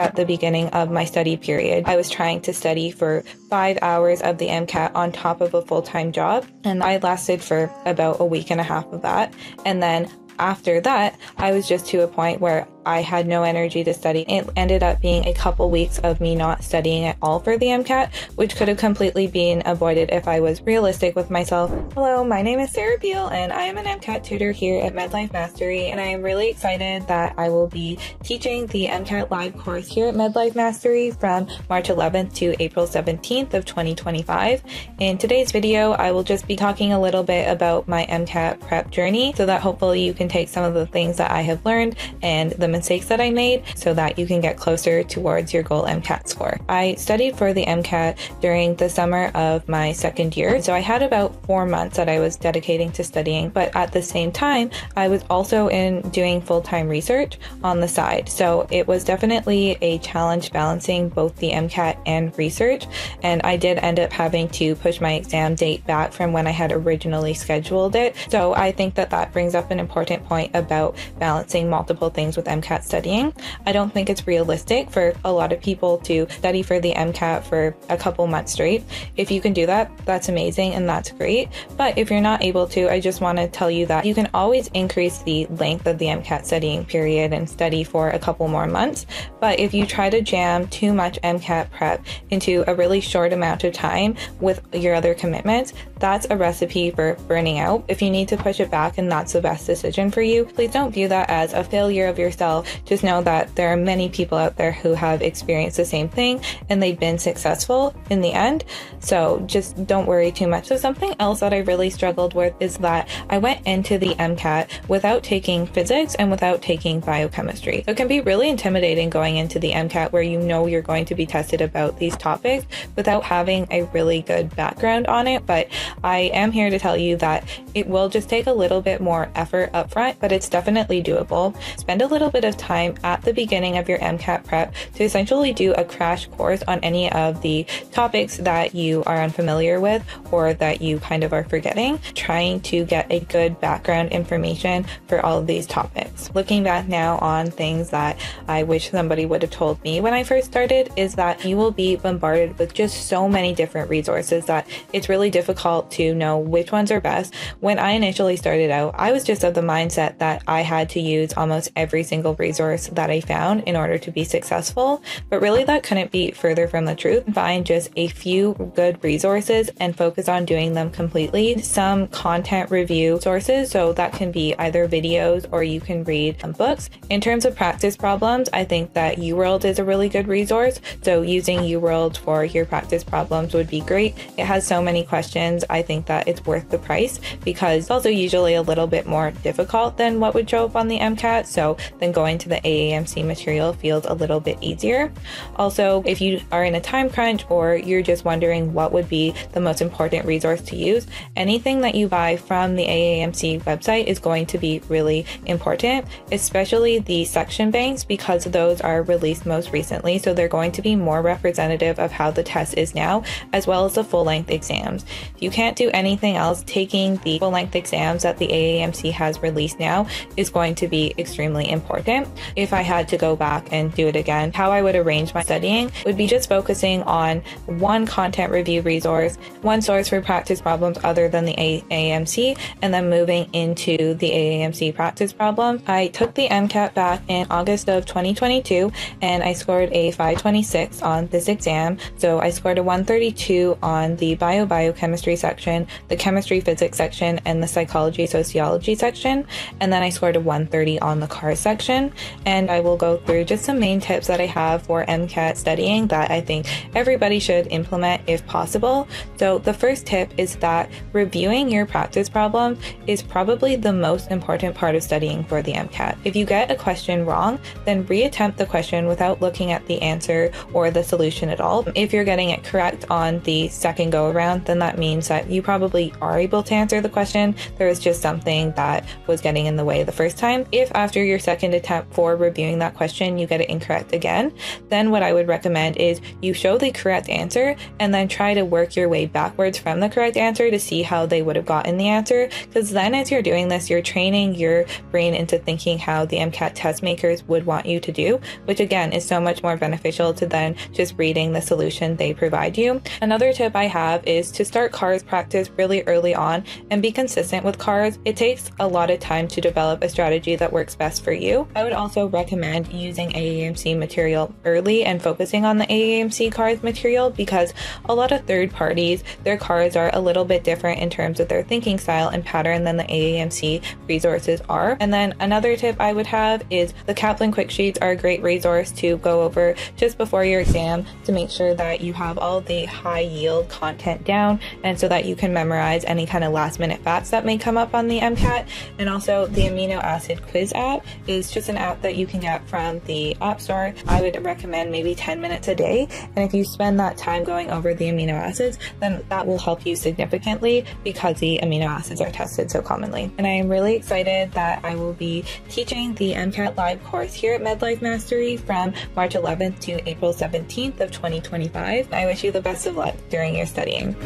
at the beginning of my study period. I was trying to study for five hours of the MCAT on top of a full time job, and I lasted for about a week and a half of that. And then after that, I was just to a point where I had no energy to study. It ended up being a couple weeks of me not studying at all for the MCAT, which could have completely been avoided if I was realistic with myself. Hello, my name is Sarah Beal, and I am an MCAT tutor here at MedLife Mastery, and I am really excited that I will be teaching the MCAT live course here at MedLife Mastery from March 11th to April 17th of 2025. In today's video, I will just be talking a little bit about my MCAT prep journey so that hopefully you can take some of the things that I have learned and the mistakes that I made so that you can get closer towards your goal MCAT score. I studied for the MCAT during the summer of my second year, so I had about four months that I was dedicating to studying, but at the same time, I was also in doing full time research on the side. So it was definitely a challenge balancing both the MCAT and research, and I did end up having to push my exam date back from when I had originally scheduled it. So I think that that brings up an important point about balancing multiple things with MCAT MCAT studying. I don't think it's realistic for a lot of people to study for the MCAT for a couple months straight. If you can do that, that's amazing and that's great. But if you're not able to, I just want to tell you that you can always increase the length of the MCAT studying period and study for a couple more months. But if you try to jam too much MCAT prep into a really short amount of time with your other commitments, that's a recipe for burning out. If you need to push it back and that's the best decision for you, please don't view that as a failure of yourself just know that there are many people out there who have experienced the same thing and they've been successful in the end. So just don't worry too much. So, something else that I really struggled with is that I went into the MCAT without taking physics and without taking biochemistry. So it can be really intimidating going into the MCAT where you know you're going to be tested about these topics without having a really good background on it. But I am here to tell you that it will just take a little bit more effort up front, but it's definitely doable. Spend a little bit bit of time at the beginning of your MCAT prep to essentially do a crash course on any of the topics that you are unfamiliar with or that you kind of are forgetting, trying to get a good background information for all of these topics. Looking back now on things that I wish somebody would have told me when I first started is that you will be bombarded with just so many different resources that it's really difficult to know which ones are best. When I initially started out, I was just of the mindset that I had to use almost every single single resource that I found in order to be successful, but really that couldn't be further from the truth. Find just a few good resources and focus on doing them completely. Some content review sources, so that can be either videos or you can read some books. In terms of practice problems, I think that UWorld is a really good resource. So using UWorld for your practice problems would be great. It has so many questions. I think that it's worth the price because it's also usually a little bit more difficult than what would show up on the MCAT. So then going to the AAMC material feels a little bit easier. Also, if you are in a time crunch or you're just wondering what would be the most important resource to use, anything that you buy from the AAMC website is going to be really important, especially the section banks because those are released most recently. So they're going to be more representative of how the test is now, as well as the full length exams. If you can't do anything else, taking the full length exams that the AAMC has released now is going to be extremely important important. If I had to go back and do it again, how I would arrange my studying would be just focusing on one content review resource, one source for practice problems other than the AAMC, and then moving into the AAMC practice problem. I took the MCAT back in August of 2022 and I scored a 526 on this exam. So I scored a 132 on the bio biochemistry section, the chemistry physics section, and the psychology sociology section. And then I scored a 130 on the CAR section and I will go through just some main tips that I have for MCAT studying that I think everybody should implement if possible. So, the first tip is that reviewing your practice problems is probably the most important part of studying for the MCAT. If you get a question wrong, then reattempt the question without looking at the answer or the solution at all. If you're getting it correct on the second go around, then that means that you probably are able to answer the question. There was just something that was getting in the way the first time. If after your second attempt for reviewing that question, you get it incorrect again, then what I would recommend is you show the correct answer and then try to work your way backwards from the correct answer to see how they would have gotten the answer. Because then, as you're doing this, you're training your brain into thinking how the MCAT test makers would want you to do, which again is so much more beneficial to then just reading the solution they provide you. Another tip I have is to start CARS practice really early on and be consistent with CARS. It takes a lot of time to develop a strategy that works best for you. I would also recommend using AAMC material early and focusing on the AAMC CARS material because a lot of third parties, their CARS are a little bit different in terms of their thinking style and pattern than the AAMC resources are. And then another tip I would have is the Kaplan quick sheets are a great resource to go over just before your exam to make sure that you have all the high yield content down and so that you can memorize any kind of last minute facts that may come up on the MCAT. And also the amino acid quiz app is just an app that you can get from the App Store. I would recommend maybe 10 minutes a day. And if you spend that time going over the amino acids, then that will help you significantly because the amino acids are tested so commonly. And I am really excited that I will be teaching the MCAT live course here at MedLife Mastery from March 11th to April 17th of 2025. I wish you the best of luck during your studying.